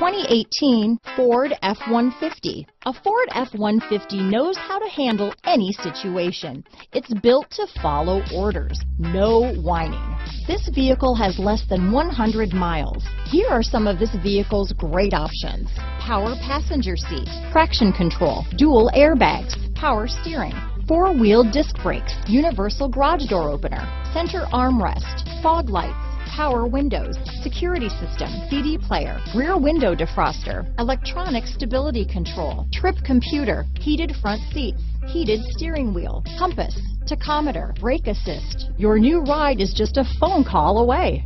2018 Ford F-150. A Ford F-150 knows how to handle any situation. It's built to follow orders, no whining. This vehicle has less than 100 miles. Here are some of this vehicle's great options. Power passenger seat, traction control, dual airbags, power steering, four-wheel disc brakes, universal garage door opener, center armrest, fog lights, power windows, security system, CD player, rear window defroster, electronic stability control, trip computer, heated front seats, heated steering wheel, compass, tachometer, brake assist. Your new ride is just a phone call away.